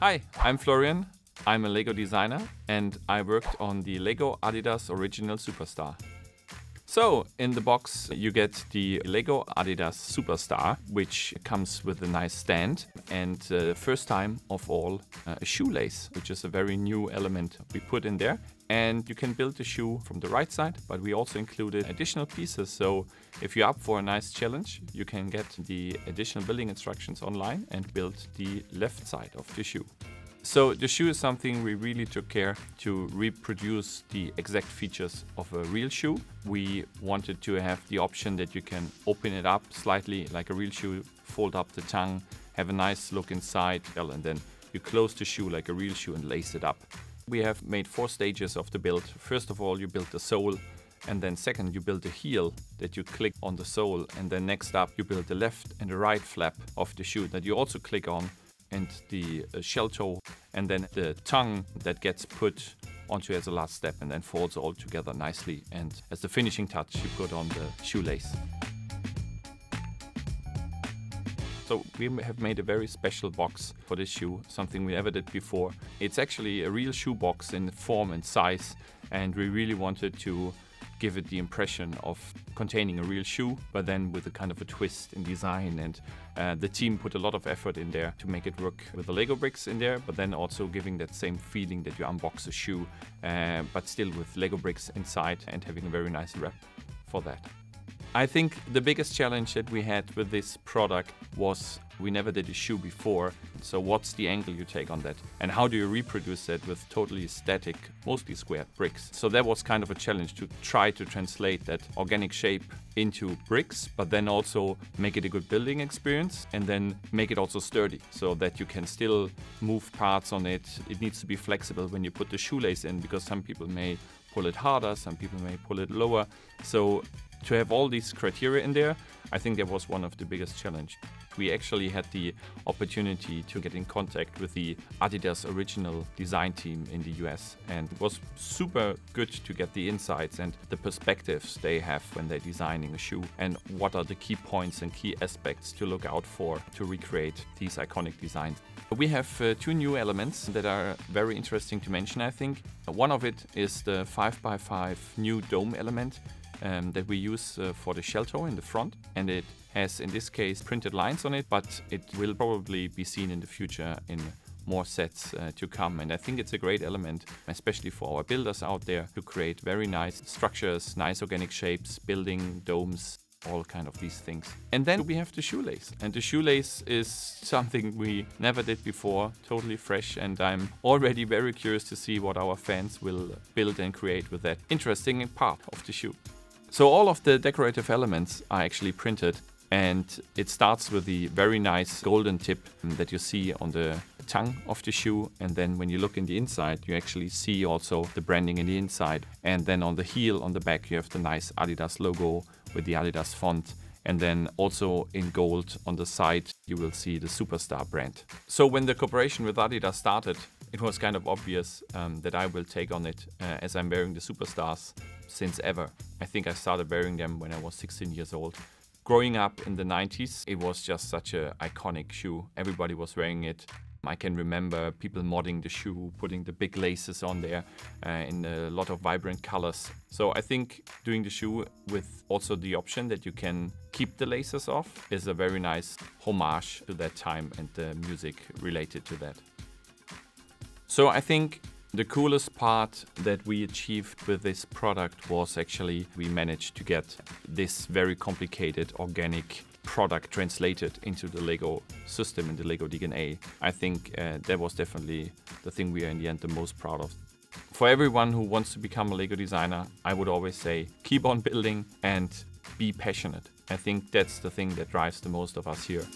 Hi, I'm Florian. I'm a Lego designer and I worked on the Lego Adidas Original Superstar. So, in the box, you get the Lego Adidas Superstar, which comes with a nice stand, and uh, first time of all, uh, a shoelace, which is a very new element we put in there. And you can build the shoe from the right side, but we also included additional pieces. So, if you're up for a nice challenge, you can get the additional building instructions online and build the left side of the shoe. So the shoe is something we really took care to reproduce the exact features of a real shoe. We wanted to have the option that you can open it up slightly like a real shoe, fold up the tongue, have a nice look inside, and then you close the shoe like a real shoe and lace it up. We have made four stages of the build. First of all, you build the sole, and then second, you build the heel that you click on the sole, and then next up, you build the left and the right flap of the shoe that you also click on and the uh, shell toe, and then the tongue that gets put onto as a last step and then folds all together nicely. And as the finishing touch, you put on the shoelace. So we have made a very special box for this shoe, something we never did before. It's actually a real shoe box in form and size, and we really wanted to give it the impression of containing a real shoe, but then with a kind of a twist in design. And uh, the team put a lot of effort in there to make it work with the Lego bricks in there, but then also giving that same feeling that you unbox a shoe, uh, but still with Lego bricks inside and having a very nice wrap for that. I think the biggest challenge that we had with this product was we never did a shoe before. So what's the angle you take on that? And how do you reproduce that with totally static, mostly square bricks? So that was kind of a challenge to try to translate that organic shape into bricks, but then also make it a good building experience and then make it also sturdy so that you can still move parts on it. It needs to be flexible when you put the shoelace in because some people may pull it harder, some people may pull it lower. So to have all these criteria in there, I think that was one of the biggest challenge. We actually had the opportunity to get in contact with the Adidas original design team in the US and it was super good to get the insights and the perspectives they have when they're designing a shoe and what are the key points and key aspects to look out for to recreate these iconic designs. We have uh, two new elements that are very interesting to mention, I think. One of it is the 5x5 new dome element um, that we use uh, for the shell toe in the front. And it has, in this case, printed lines on it, but it will probably be seen in the future in more sets uh, to come. And I think it's a great element, especially for our builders out there, to create very nice structures, nice organic shapes, building domes, all kind of these things. And then we have the shoelace. And the shoelace is something we never did before, totally fresh. And I'm already very curious to see what our fans will build and create with that interesting part of the shoe. So all of the decorative elements are actually printed and it starts with the very nice golden tip mm, that you see on the tongue of the shoe. And then when you look in the inside you actually see also the branding in the inside. And then on the heel on the back you have the nice Adidas logo with the Adidas font. And then also in gold on the side you will see the Superstar brand. So when the cooperation with Adidas started it was kind of obvious um, that I will take on it uh, as I'm wearing the Superstars since ever. I think I started wearing them when I was 16 years old. Growing up in the 90s, it was just such an iconic shoe. Everybody was wearing it. I can remember people modding the shoe, putting the big laces on there uh, in a lot of vibrant colors. So I think doing the shoe with also the option that you can keep the laces off is a very nice homage to that time and the music related to that. So I think the coolest part that we achieved with this product was actually we managed to get this very complicated organic product translated into the Lego system and the Lego DNA. I think uh, that was definitely the thing we are in the end the most proud of. For everyone who wants to become a Lego designer, I would always say keep on building and be passionate. I think that's the thing that drives the most of us here.